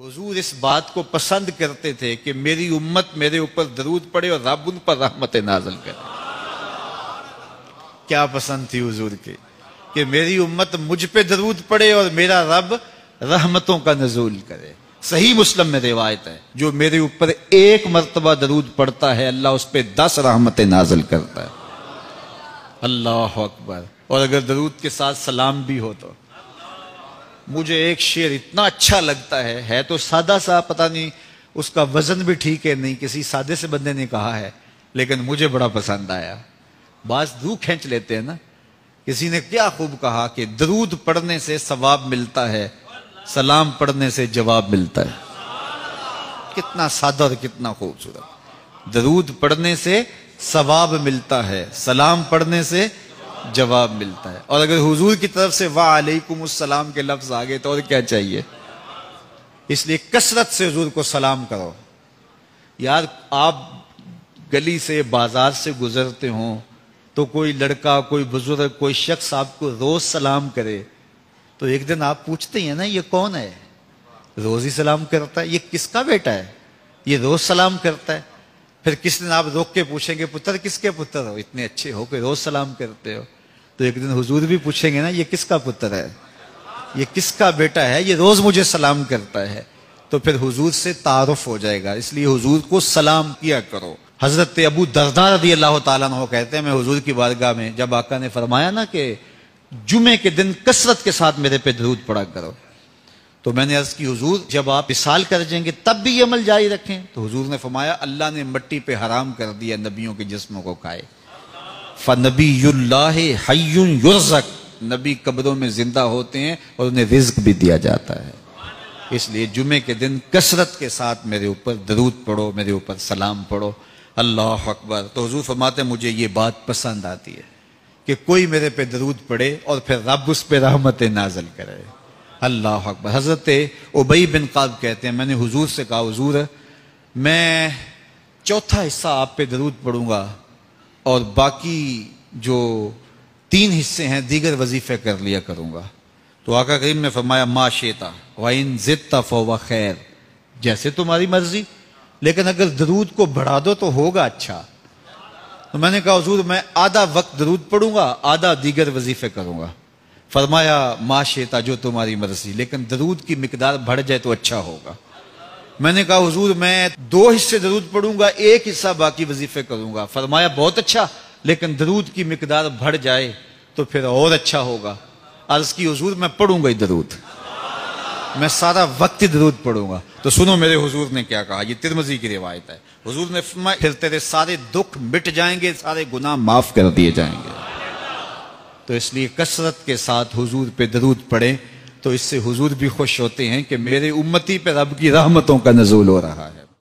حضور اس بات کو پسند کرتے تھے کہ میری امت میرے اوپر درود پڑے اور رب ان پر رحمت نازل کرے۔ کیا پسند تھی حضور کی کہ میری امت مجھ پہ درود پڑے اور میرا رب رحمتوں کا نزول کرے۔ صحیح مسلم میں روایت ہے، جو میرے اوپر ایک مرتبہ درود پڑتا ہے، اللہ اس پہ دس رحمتیں نازل کرتا ہے۔ اللہ اکبر۔ اور اگر درود کے ساتھ سلام بھی ہو تو۔ مجھے ایک شعر اتنا اچھا لگتا ہے ہے تو سادہ سا، پتہ نہیں اس کا وزن بھی ٹھیک ہے نہیں، کسی سادے سے بندے نے کہا ہے، لیکن مجھے بڑا پسند آیا۔ بعض دو کھینچ لیتے ہیں نا، کسی نے کیا خوب کہا کہ درود پڑھنے سے ثواب ملتا ہے، سلام پڑھنے سے جواب ملتا ہے۔ کتنا سادہ اور کتنا خوبصورت۔ درود پڑھنے سے ثواب ملتا ہے، سلام پڑھنے سے جواب ملتا ہے۔ اور اگر حضور کی طرف سے وعلیکم السلام کے لفظ آگے تو اور کیا چاہیے؟ اس لیے کثرت سے حضور کو سلام کرو۔ یار، آپ گلی سے بازار سے گزرتے ہوں تو کوئی لڑکا، کوئی بزرگ، کوئی شخص آپ کو روز سلام کرے تو ایک دن آپ پوچھتے ہیں نا، یہ کون ہے؟ روز ہی سلام کرتا ہے۔ یہ کس کا بیٹا ہے؟ یہ روز سلام کرتا ہے۔ پھر کس دن آپ روک کے پوچھیں گے، پتر کس کے پتر ہو؟ اتنے اچھے ہو کہ روز سلام کرتے ہو۔ تو ایک دن حضور بھی پوچھیں گے نا، یہ کس کا پتر ہے؟ یہ کس کا بیٹا ہے؟ یہ روز مجھے سلام کرتا ہے۔ تو پھر حضور سے تعارف ہو جائے گا۔ اس لیے حضور کو سلام کیا کرو۔ حضرت ابو دردار رضی اللہ تعالیٰ عنہ کہتے ہیں، میں حضور کی بارگاہ میں جب آقا نے فرمایا نا کہ جمعے کے دن کثرت کے ساتھ میرے پہ درود پڑا کرو۔ تو میں نے عرض کی، حضور جب آپ اسال کر جائیں گے، تب بھی یہ عمل جاری رکھیں۔ تو حضور نے فرمایا، اللہ نے مٹی پہ حرام کر دیا، نبیوں کے جسموں کو کھائے۔ فنبی اللہ یرزق نبی قبروں میں زندہ ہوتے ہیں اور انہیں رزق بھی دیا جاتا ہے۔ اس لیے جمعے کے دن کثرت کے ساتھ میرے اوپر درود پڑھو، میرے اوپر سلام پڑھو۔ اللہ اکبر۔ تو حضور فرماتے مجھے یہ بات پسند آتی ہے کہ کوئی میرے پہ درود پڑے اور پھر رب اس پہ رحمت نازل کرے۔ اللہ اکبر۔ حضرت ابئی بن قاب کہتے ہیں، میں نے حضور سے کہا، حضور میں چوتھا حصہ آپ پہ درود پڑھوں گا۔ اور باقی جو تین حصے ہیں دیگر وظیفے کر لیا کروں گا۔ تو آقا کریم نے فرمایا، ما شیتا، وَإِن زِدْتَ فَوَ خیر۔ جیسے تمہاری مرضی، لیکن اگر درود کو بڑھا دو تو ہوگا اچھا۔ تو میں نے کہا، حضور، میں آدھا وقت درود پڑھوں گا، آدھا دیگر وظیفے کروں گا۔ فرمایا، ما شیتا، جو تمہاری مرضی، لیکن درود کی مقدار بڑھ جائے تو اچھا ہوگا۔ میں نے کہا، حضور، میں دو حصے درود پڑھوں گا، ایک حصہ باقی وظیفے کروں گا۔ فرمایا، بہت اچھا لیکن درود کی مقدار بڑھ جائے تو پھر اور اچھا ہوگا۔ عرض کی، حضور، میں پڑھوں گا ہی درود۔ میں سارا وقت درود پڑھوں گا۔ تو سنو میرے حضور نے کیا کہا، یہ ترمزی کی روایت ہے۔ حضور نے فرمایا، پھر تیرے سارے دکھ مٹ جائیں گے، سارے گناہ معاف کر دیے جائیں گے۔ تو اس لیے کثرت کے ساتھ حضور پہ درود پڑھیں۔ تو اس سے حضور بھی خوش ہوتے ہیں کہ میرے امتی پہ رب کی رحمتوں کا نزول ہو رہا ہے۔